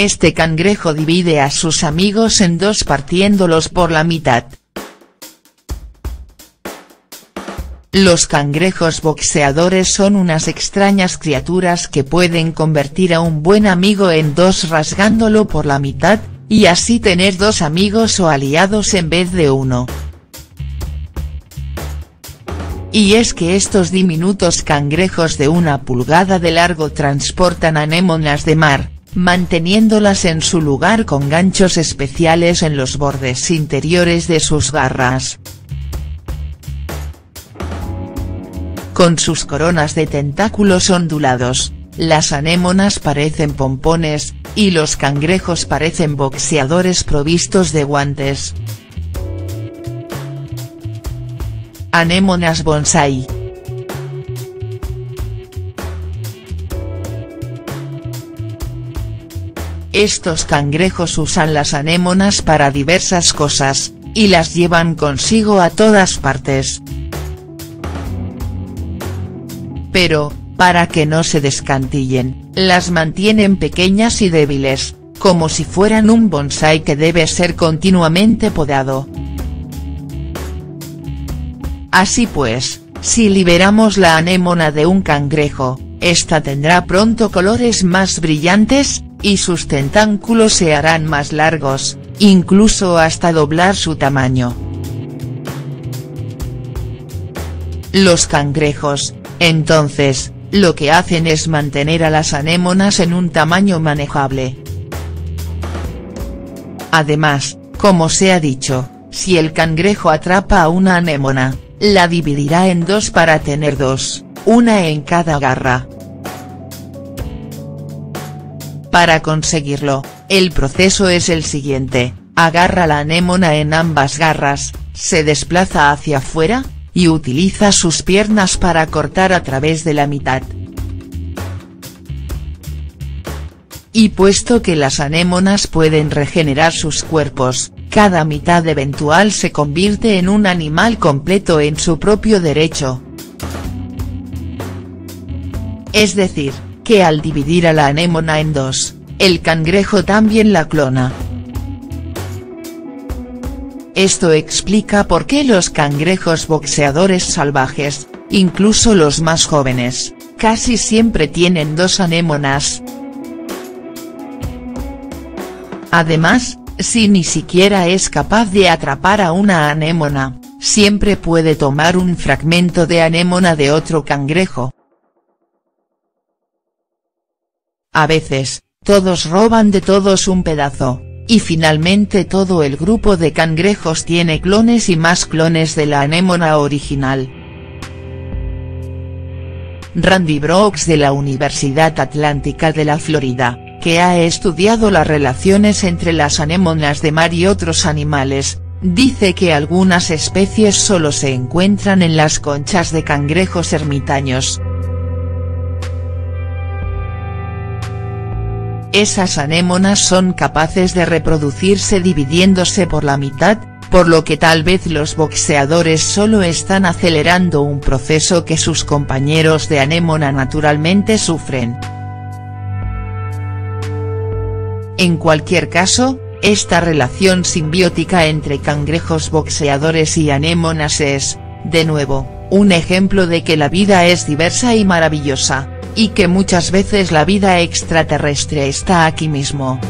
Este cangrejo divide a sus amigos en dos partiéndolos por la mitad. Los cangrejos boxeadores son unas extrañas criaturas que pueden convertir a un buen amigo en dos rasgándolo por la mitad, y así tener dos amigos o aliados en vez de uno. Y es que estos diminutos cangrejos de una pulgada de largo transportan anémonas de mar, manteniéndolas en su lugar con ganchos especiales en los bordes interiores de sus garras. Con sus coronas de tentáculos ondulados, las anémonas parecen pompones, y los cangrejos parecen boxeadores provistos de guantes. Anémonas bonsai. Estos cangrejos usan las anémonas para diversas cosas, y las llevan consigo a todas partes. pero, para que no se descantillen, las mantienen pequeñas y débiles, como si fueran un bonsai que debe ser continuamente podado. Así pues, si liberamos la anémona de un cangrejo, esta tendrá pronto colores más brillantes, y sus tentáculos se harán más largos, incluso hasta doblar su tamaño. Los cangrejos, entonces, lo que hacen es mantener a las anémonas en un tamaño manejable. Además, como se ha dicho, si el cangrejo atrapa a una anémona, la dividirá en dos para tener dos, una en cada garra. Para conseguirlo, el proceso es el siguiente, agarra la anémona en ambas garras, se desplaza hacia afuera, y utiliza sus piernas para cortar a través de la mitad. Y puesto que las anémonas pueden regenerar sus cuerpos, cada mitad eventual se convierte en un animal completo en su propio derecho. Es decir, que al dividir a la anémona en dos, el cangrejo también la clona. Esto explica por qué los cangrejos boxeadores salvajes, incluso los más jóvenes, casi siempre tienen dos anémonas. Además, si ni siquiera es capaz de atrapar a una anémona, siempre puede tomar un fragmento de anémona de otro cangrejo. A veces, todos roban de todos un pedazo. Y finalmente todo el grupo de cangrejos tiene clones y más clones de la anémona original. Randy Brooks de la Universidad Atlántica de la Florida, que ha estudiado las relaciones entre las anémonas de mar y otros animales, dice que algunas especies solo se encuentran en las conchas de cangrejos ermitaños. Esas anémonas son capaces de reproducirse dividiéndose por la mitad, por lo que tal vez los boxeadores solo están acelerando un proceso que sus compañeros de anémona naturalmente sufren. En cualquier caso, esta relación simbiótica entre cangrejos boxeadores y anémonas es, de nuevo, un ejemplo de que la vida es diversa y maravillosa y que muchas veces la vida extraterrestre está aquí mismo.